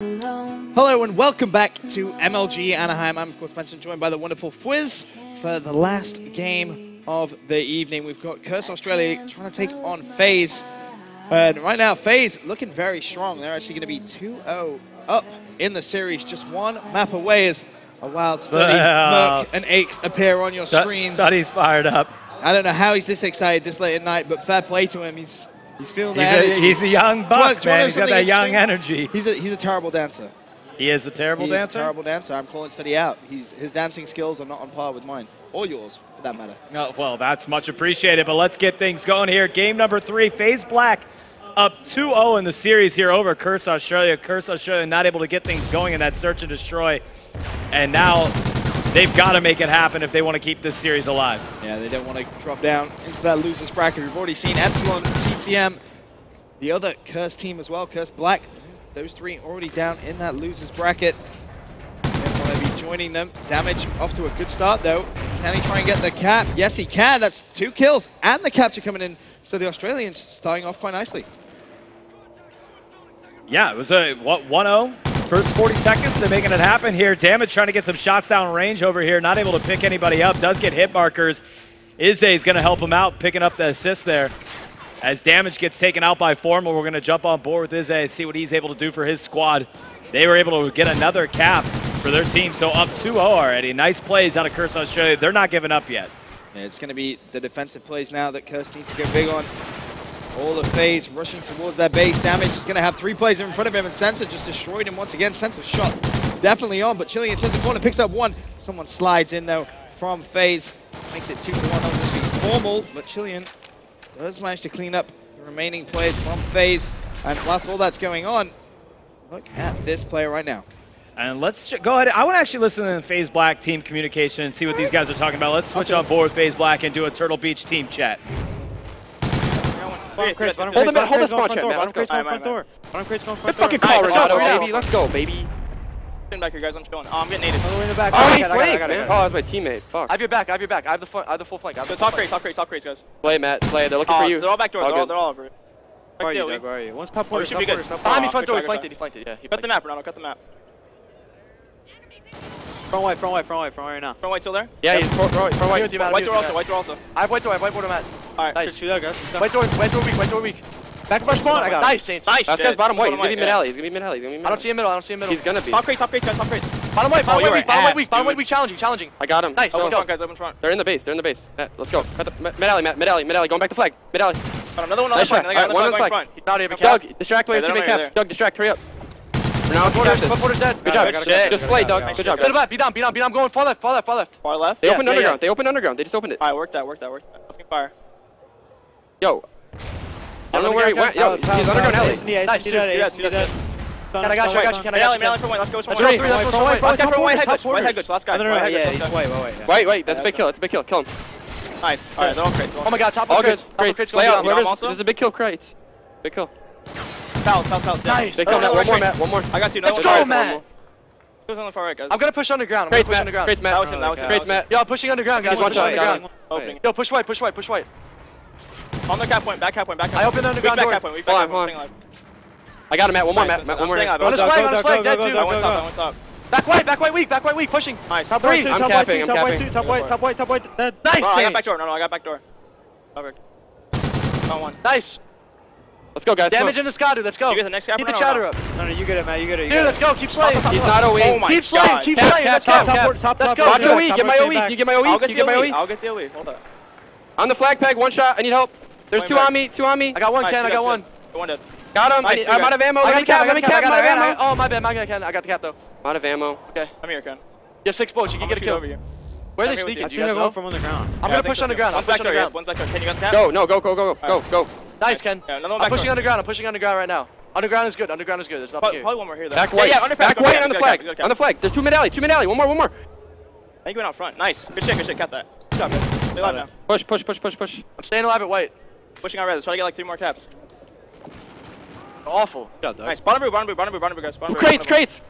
Hello and welcome back to MLG Anaheim. I'm of course Benson, joined by the wonderful Fwiz for the last game of the evening. We've got Curse Australia trying to take on FaZe. And right now, FaZe looking very strong. They're actually going to be 2-0 up in the series, just one map away as a wild study. Merc and Aches appear on your Stu- screens. Study's fired up. I don't know how he's this excited this late at night, but fair play to him. He's he's feeling He's the a, energy. he's a young Do you wanna- buck, do you man. He's got that young energy. He's a, he's a terrible dancer. He is a terrible He's dancer. a terrible dancer. I'm calling Study out. He's, his dancing skills are not on par with mine, or yours, for that matter. Oh, well, that's much appreciated, but let's get things going here. Game number three, FaZe Black up 2-0 in the series here over Curse Australia. Curse Australia not able to get things going in that search and destroy. And now they've got to make it happen if they want to keep this series alive. Yeah, they don't want to drop down into that losers bracket. We've already seen Epsilon, CCM, the other Curse team as well, Curse Black. Those three already down in that losers bracket. Don't want to be joining them. Damage off to a good start though. Can he try and get the cap? Yes, he can. That's two kills and the capture coming in. So the Australians starting off quite nicely. Yeah, it was a what 1-0. First 40 seconds, they're making it happen here. Damage trying to get some shots down range over here. Not able to pick anybody up. Does get hit markers. Izze is going to help him out, picking up the assist there. As Damage gets taken out by Formal, we're going to jump on board with Izze, see what he's able to do for his squad. They were able to get another cap for their team, so up 2-0 already. Nice plays out of Curse Australia. They're not giving up yet. It's going to be the defensive plays now that Curse needs to go big on. All the FaZe rushing towards that base. Damage is going to have three players in front of him, and Censor just destroyed him once again. Censor shot definitely on, but Chilean turns the corner, picks up one. Someone slides in, though, from FaZe. Makes it two to one. That was actually formal, but Chilean does manage to clean up the remaining players from FaZe. And whilst all that's going on, look at this player right now. And let's go ahead. I want to actually listen to the FaZe Black team communication and see what these guys are talking about. Let's switch on board with FaZe Black and do a Turtle Beach team chat. Bottom crates, bottom Hold crates, the- hold the spawn crates, chat, bottom man. Let's crates, go. front door. Bottom crates, bottom front Good fucking door. call, Renato, baby. Let's go, baby. Sitting back here, guys. I'm chilling. Oh, I'm getting native. All the way in the back. Oh, I he got it, I got it, I flanked, got man. Oh, that's my teammate. Fuck. I have your back, I have your back. I have the front, I have the full flank. I have the top full crates, flank. top crates, top crates, guys. Play, Matt. Play. They're looking Oh, for you. they're all back doors. They're all, good. they're over. Where are you, Back Doug? Where are you? One's top Oh, porter, we should top be good. top Behind me, front door. He flanked it, he flanked it. Yeah, he Cut the map, Ronaldo. Cut the map. Front white, front white, front white, front white right now. Front white still there? Yeah, he's Here white. with you, Matt. White door also. White door also. I have white door, I have white door, Matt. All right. Nice. Shoot that, guys. White door, white door weak, white door weak. Back of our spawn, I got it. Nice, Saints. Nice. Last shit. guy's bottom white. He's gonna be mid alley. He's gonna be mid alley. He's gonna be mid I don't see a middle, I don't see a middle. He's gonna be. Top crates, top crates, guys. Top crates. Bottom white, bottom Oh, white you're bottom white weak, bottom white dude. weak, challenging, challenging. I got him. Nice, let's go. front, guys. Open front. They're in the base. They're in the base. Matt, let's go. Mid alley, Matt. Mid alley. Mid alley. Going back to flag. Mid alley. Got another one on the Nice front. shot. Another guy on the Alright, front, one going on front. Not even cap. Doug, distract away Yeah, from they're teammate right caps. Doug, distract. Hurry up. Now Front porter, catch porter's dead. Good job. it, got it, got it, Just got slay, Doug. Good job. Go to the down, beat down, beat down. I'm going far left, far left, far left. Far left. They Yeah, opened yeah, underground. yeah. They opened underground. They just opened it. All right, work that, work that, work that. Fucking fire. Yo. I don't know where he went. Yo, he's underground alley. Nice, Two, dude. two, yeah, two, two. Can I got you, I got you, can I Melee, got you? melee for one. Let's go. Let's Let's go, three, let's go, white, Last guy top for white porters, head top glitch. White head porters. glitch. Last guy. No, no, White no, head yeah, glitch, he's last guy. wait, wait, wait. Wait, wait. That's Yeah, a big let's kill. That's a big kill. Kill him. Nice. All right, they're all crates. Oh my god, top All of good. crates, top of Great. crates Play going out. down. Whoever's- Whoever's- This is a big kill, crates. Big kill. South, south, south. yeah. Nice. Big kill, Matt. no, One more. Matt. One more. I got you. Let's go, one. One Matt. Who's on the far right, guys? I'm gonna push underground. I'm Crates, Matt. That was him. That was him. Crates, Matt. Yo, I'm pushing underground, guys. He's one Pushing shot. Got underground. Yo, push white, push white, push white. On the cap point. Back cap point. Back cap point. I opened the underground Weak door. back cap point. Weak back cap point. alive. I got him, Matt. One more, Nice, Matt. Matt. One more. On his flag, on his flag, dead go, too. go, I went top. I went top. Back white, back white weak, back white weak, pushing. Nice. Top three. three, I'm capping, I'm top white capping. top white, top white, top white. Dead. Nice. Oh, I got back door. No, no, I got back door. Covered. On one. Nice. Let's go, guys. Damage in the sky, dude. Let's go. You get the next cap Keep the chatter up. No, no, you get it, Matt. You get it. You Dude, let's go. Keep slaying. He's not a Oh weak. my Keep slaying. Keep Cap, slaying. cap, Let's cap, go. cap. Top, top, Let's go. top, Watch your top, weak. top, Get my OE. You get my I'll OE. get You the get my. OE. I'll get the elite. Hold up. On the flag peg. One shot. I need help. There's Point two back. on me. Two on me. I got one, Nice, Ken. I got one. One dead. Got him. Nice, I, am out of ammo. I Let got me the cap. cap. Let me cap. cap. I'm I out of got ammo. Oh, my bad. My bad, Ken. I got the cap though. I'm out of ammo. Okay. I'm here, Ken. You have six bullets. You can get a kill. over you. Where are they sneaking? you. Do I you think they're going know? from underground. I'm gonna push so, too. underground. I'm pushing door. yeah. underground. One's back door. Can you got the cap? Go. No. Go. Go. Go. Go. Go. Go. Nice, Ken. Yeah, another one I'm back pushing door. underground. I'm pushing underground right now. Underground is good. Underground is good. There's nothing Probably, here. probably one more here though. Back white. Yeah, under Back white on the flag. cap. On the flag. There's two mid alley. Two mid alley. One more. One more. I think we went out front. Nice. Good shit. Good shit. Cap that. Good job, guys. Stay alive now. Push. Push. Push. Push. Push. I'm staying alive at white. Pushing our red. Let's try to get like three more caps. Awful. Nice. Bottom blue. Bottom blue. Bottom blue. Bottom blue, guys. Bottom blue. Crates. bottom blue. Crates.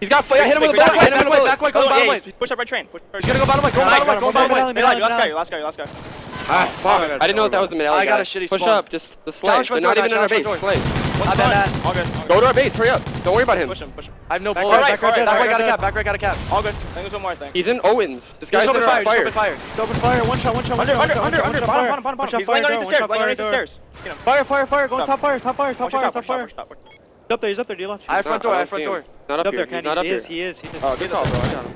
He's got. Yeah, hit him with a Wait, bullet. wait, Hit him with a bullet. Back white. Go bottom yeah, white. he's- Push up right train. Push He's gonna go bottom white. Go Nice, bottom white. Go got him. bottom Hey, white. last guy. Last guy. Last guy. Last guy. Ah, fuck. I didn't know that, that was the mid alley. I got guy. a shitty Push spawn. up. Just the slay. Challenge They're my not door, even in our challenge base. my door. I've done. All good. All good. Go to our base, hurry up. Don't worry about him. Push him, push him. I have no Back bullets. right, Back right, right, back right, right, got a cap. Back right, got a cap. All good. I think there's one more, I think. He's in Owens. This guy's He's open under fire. fire. Open fire. He's open fire. One shot. One shot. Under, one under, shot, under, one under. shot, Bottom, fire. bottom, bottom, One bottom. shot He's fire laying door, underneath the one stairs, shot laying fire underneath the door. stairs. Get him. Fire, fire, fire. Go on Stop. top fire. Top fire. Top One shot, fire. one Top shot, fire. one shot, one shot. He's up there. He's up there. D-Lodge. He's I have front not- door. I I have don't front see door. him. Not up Up here. there, He's not Kenny. up He is. here. He is. He is. Oh, good call, bro. I got him.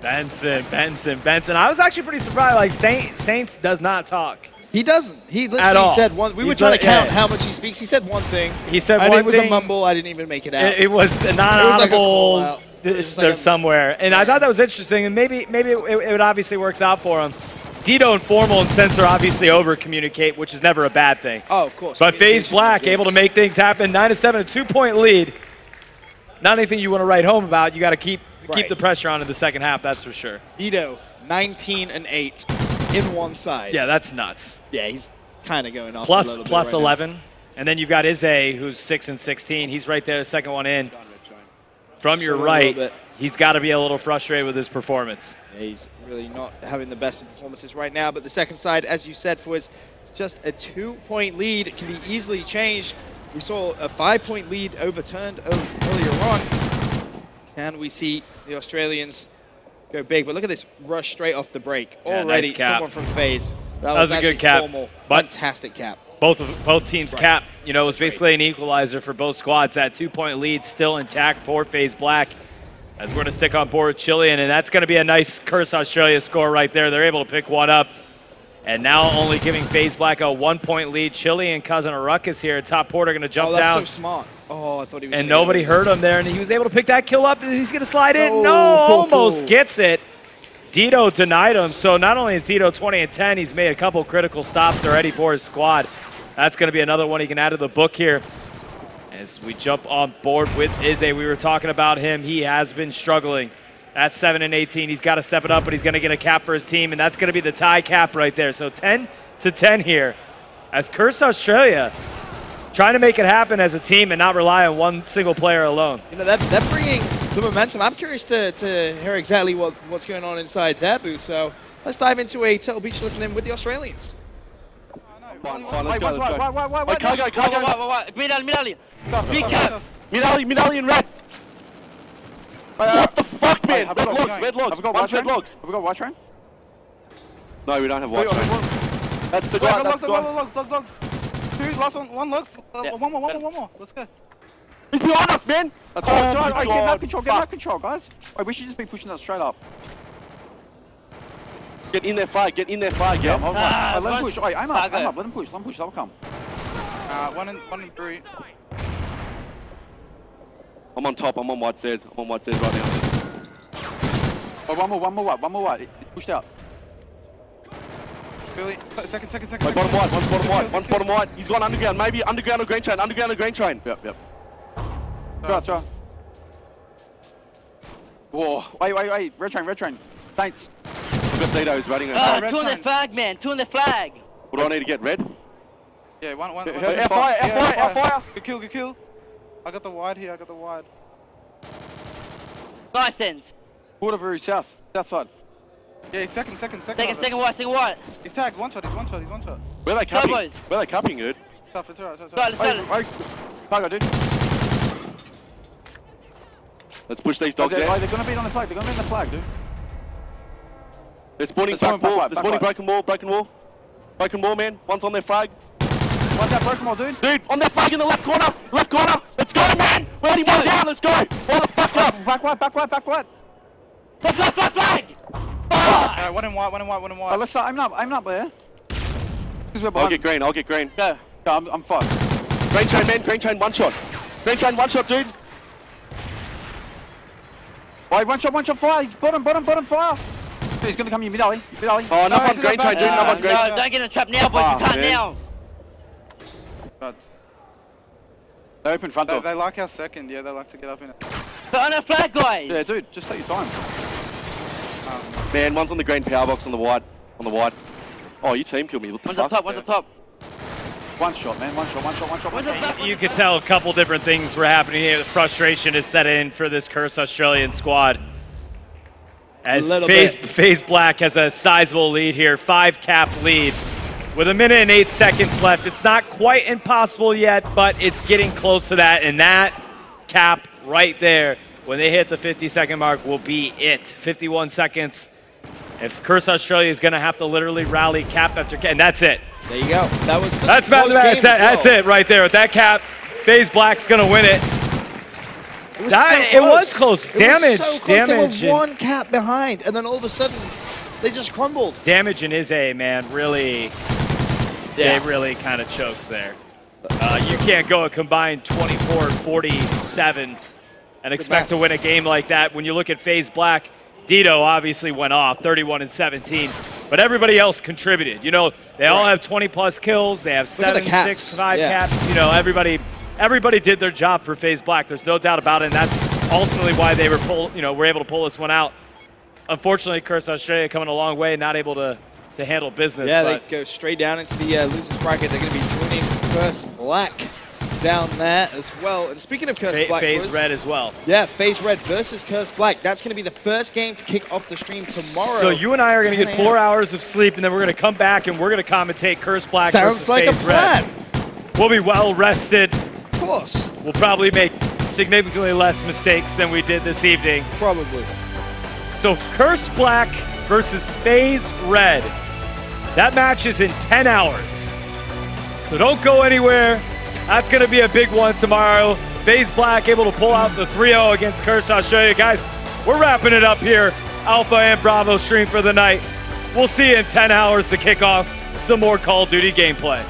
Benson, Benson, Benson. I was actually pretty surprised. Like Saint, Saints does not talk. He doesn't. He literally At all. said one. We were trying like- to count yeah. how much he speaks. He said one thing. He said and one it was a mumble. I didn't even make it out. It, it was a like non-audible. out. It It's like somewhere, and I thought that was interesting. And maybe, maybe it, it, it obviously works out for him. Dito and Formal and Censor obviously over communicate, which is never a bad thing. oh, of course. But FaZe Communication Black able to make things happen. Nine to seven, a two-point lead. Not anything you want to write home about. You got to keep keep the pressure on in the second half. That's for sure. Ito, 19 and 8 in one side. Yeah, that's nuts. Yeah, he's kind of going off. a Plus little bit plus right now. 11, and then you've got Izzy who's six and 16. He's right there, the second one in. From your right, he's got to be a little frustrated with his performance. Yeah, he's really not having the best performances right now. But the second side, as you said, was just a two-point lead. It can be easily changed. We saw a five-point lead overturned earlier on. Can we see the Australians go big? But look at this rush straight off the break. Yeah, Already, cap. someone from FaZe. That, was a good cap, Formal. Fantastic cap. Both of both teams Right. cap, you know, it was basically an equalizer for both squads. That two-point lead still intact for FaZe Black. As we're going to stick on board with Chilean, and that's going to be a nice Curse Australia score right there. They're able to pick one up. And now only giving FaZe Black a one-point lead. Chilean causing a ruckus here. Top Porter going to jump oh, that's down. so smart. Oh, I thought he was. and nobody hurt him there, and he was able to pick that kill up. and He's going to slide in. No, Oh. almost gets it. Dito denied him. So not only is Dito 20 and 10, he's made a couple critical stops already for his squad. That's going to be another one he can add to the book here. As we jump on board with Izzy, we were talking about him. He has been struggling. At 7 and 18, he's got to step it up, but he's going to get a cap for his team, and that's going to be the tie cap right there. So 10 to 10 here. As Curse Australia trying to make it happen as a team and not rely on one single player alone. You know, that, they're bringing the momentum. I'm curious to, to hear exactly what, what's going on inside their booth. So let's dive into a Turtle Beach listening with the Australians. Fine, fine, let's Wait, go, what, let's what, go. what, what, what, Wait, what? Cargo, cargo. What, what, what? Mid alley, mid alley. Stop, Big stop, cap. stop. Medallion, medallion, red. What the fuck, man? Have we Red got- logs, have red we logs. got Bunch white red train? logs. Have we got white train? No, we don't have Wait, white wait, train. wait. That's the Wait, guy, one that's logs, the one guy. Two, last one, one logs. Uh, Yeah. One more, one more, one more. Let's go. He's behind us, man. That's Oh right, right. Alright, get map control, get fuck. map control, guys. Wait, we should just be pushing that straight up. Get in there, fire. Get in there, fire, Yeah, yeah. hold on. Ah, Wait, let him one- push. Wait, aim up, Fuck aim up. Let him push, let him push. They'll come. Uh, one in, one in three. I'm on top. I'm on white stairs. I'm on white stairs right now. Oh, one more, one more white, one more white. It, it pushed out. Billy, second, second, second. Wait, second, bottom white. second. One's bottom Kill, white. One's bottom white. He's gone underground. Maybe underground or green train. Underground or green train. Yep, yep. Right, right. Whoa, wait, wait, wait. Red train, red train. Saints. I've got Zito's running Ah, it. two on the flag, man. Two on the flag. What do I need to get? Red? Yeah, one, one. One- hey, one- air fire, air yeah, fire, air fire. Good kill, good kill. I got the wide here, I got the wide. Nice ends. Waterbury south, south side. Yeah, he's second, second, second. Second, second white, second white. He's tagged, one shot, he's one shot, he's one shot. Where are they cupping? boys. Where are they cupping, dude? Tough, it's alright, it's Right, let's Wait, go. wait. Dude. Let's push these Oh, dogs they're, oh, they're gonna be on the flag, they're gonna be on the flag, dude. They're spawning They're back wall. back, They're spawning broken wall, broken wall. Broken wall, man. One's on their flag. What's that broken wall, dude? Dude, on their flag in the left corner. Left corner. Let's go, man. We're only one down. Let's go. Wall the fuck up. Back white, back white, back white. Flag, flag, flag, flag. Alright, one in white, one in white, one in white. Oh, let's start, aim up, aim up there. Because we're I'll get green. I'll get green. Go. No, I'm, I'm fine. Green chain, man. Green chain, one shot. Green chain, one shot, dude. Wait, one shot, one shot, fire. He's bottom, bottom, bottom, fire. He's gonna come here, mid alley, mid alley. Oh, enough on he's green back. chain, dude. Enough on green. no, don't get in a trap now, boys. Ah, you can't man. now. But they open front They, door. they like our second, yeah, they like to get up in it. But on a flag, guys. Yeah, dude, just take your time. Man, one's on the green power box on the white. On the white. Oh, you team killed me. What the One's fuck? up top, one's up top. One shot, man. One shot, one shot, one shot, one shot. top. You could tell a couple different things were happening here. The frustration is set in for this cursed Australian squad. As Little FaZe. FaZe Black has a sizable lead here, five cap lead with a minute and eight seconds left. It's not quite impossible yet, but it's getting close to that. And that cap right there, when they hit the 50 second mark, will be it. 51 seconds. If Curse Australia is going to have to literally rally cap after cap, and that's it. There you go. That was That's about that's, game as that's it right there. With that cap, FaZe Black's going to win it. It was, That- so it was close. It Damage, was so close. damage They were one cap behind, and then all of a sudden, they just crumbled. Damage and Izzy, man, really, Yeah. they really kind of choked there. Uh, you can't go a combined 24-47 and expect to win a game like that. When you look at FaZe Black, Dito obviously went off, 31 and 17, but everybody else contributed. You know, they all have 20 plus kills. They have Look at the seven, caps. six, five Yeah. caps. You know, everybody, everybody did their job for FaZe Black. There's no doubt about it, and that's ultimately why they were pull, you know, were able to pull this one out. Unfortunately, Curse Australia coming a long way, not able to to handle business. Yeah, they go straight down into the uh, losers bracket. They're going to be joining Curse Black down there as well. And speaking of Curse Fa- Black, boys, Red as well. yeah, FaZe Red versus Curse Black. That's going to be the first game to kick off the stream tomorrow. So you and I are going to get four hours of sleep, and then we're going to come back and we're going to commentate Curse Black Sounds versus like plan. Red. We'll be well rested. Of course, We'll probably make significantly less mistakes than we did this evening. probably. So Curse Black versus FaZe Red. That match is in 10 hours. So don't go anywhere. That's going to be a big one tomorrow. FaZe Black able to pull out the 3-0 against Curse you Guys, we're wrapping it up here. Alpha and Bravo stream for the night. We'll see you in 10 hours to kick off some more Call of Duty gameplay.